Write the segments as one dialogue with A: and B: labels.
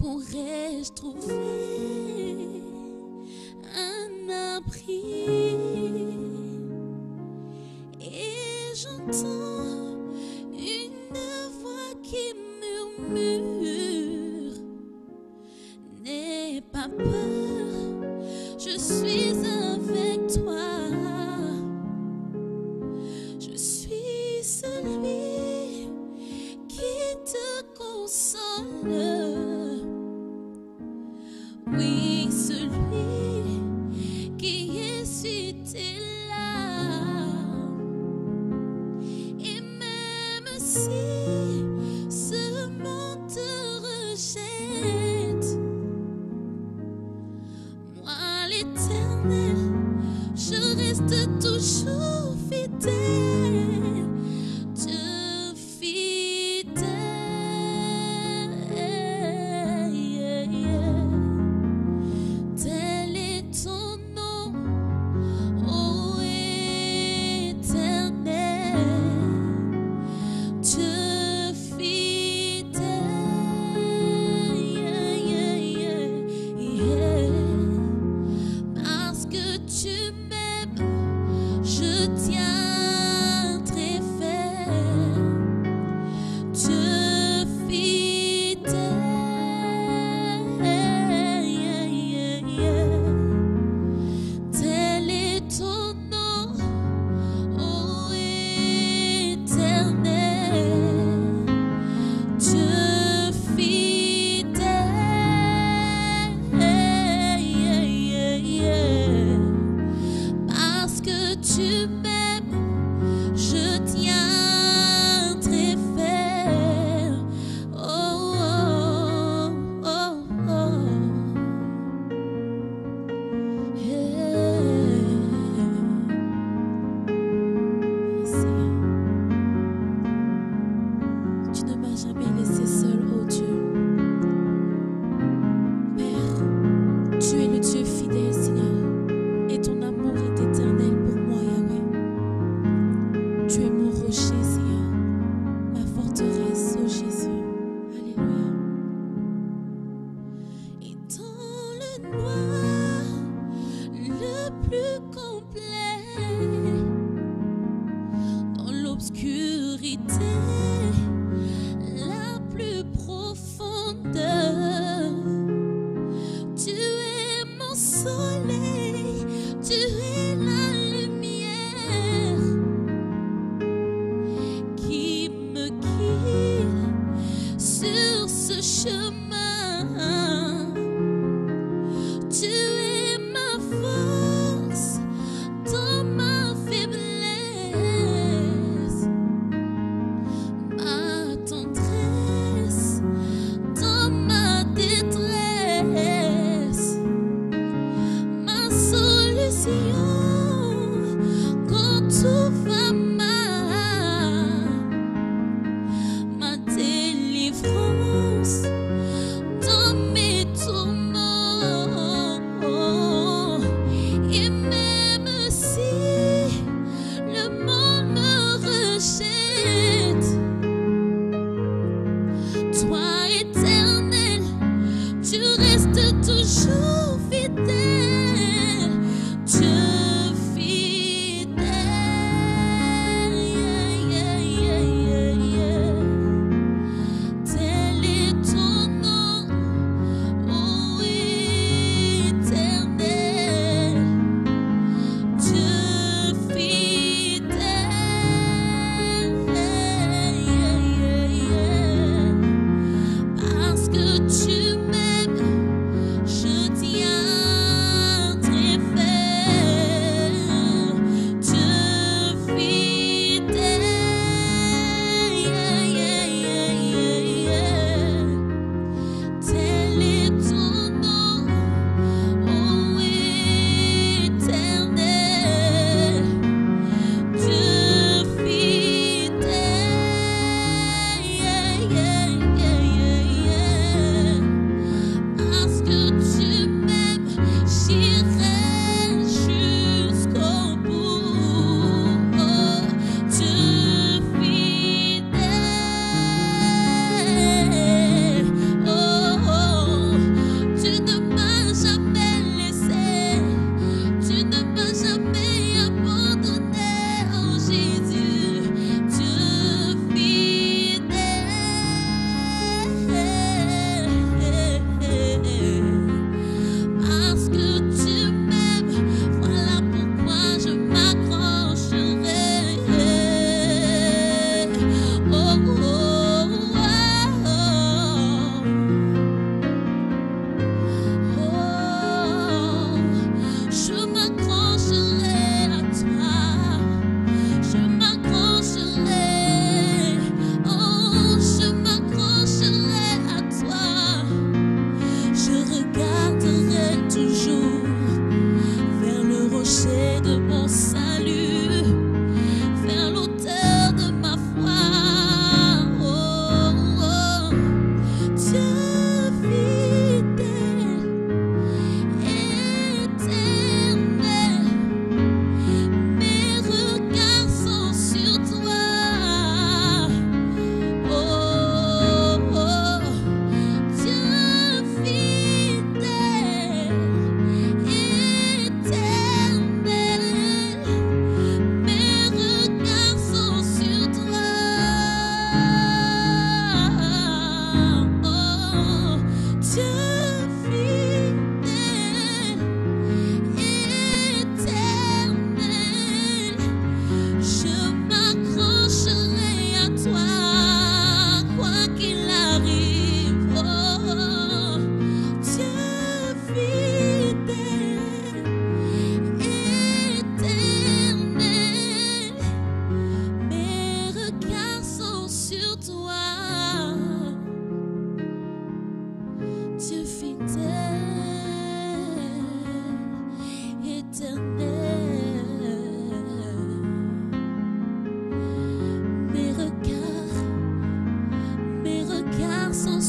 A: pourrais-je trouver un abri? Et j'entends une voix qui murmure, n'aie pas peur.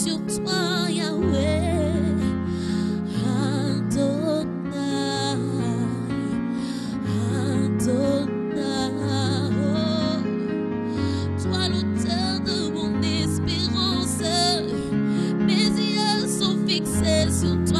A: sur toi, Yahweh, Adonai, oh. toi l'auteur de mon espérance, mes yeux sont fixés sur toi.